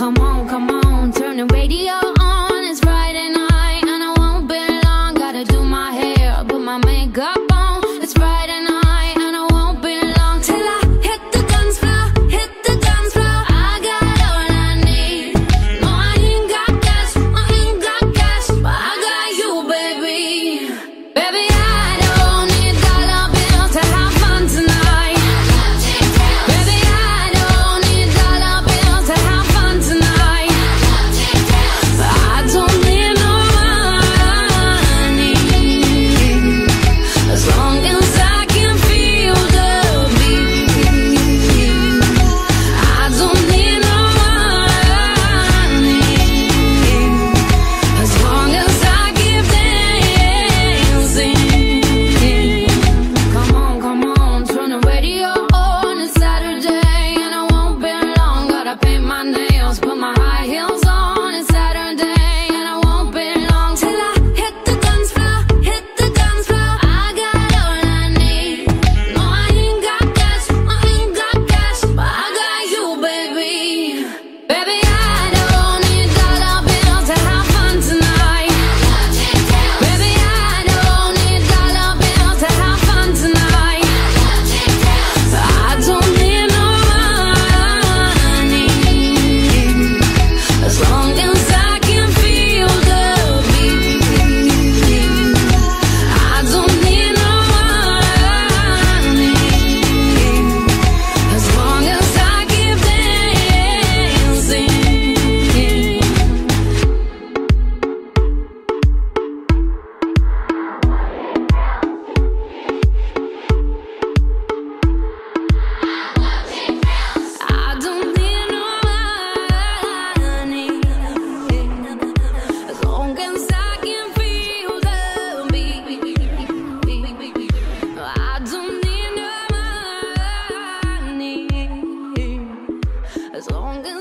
Come on, come on. as long as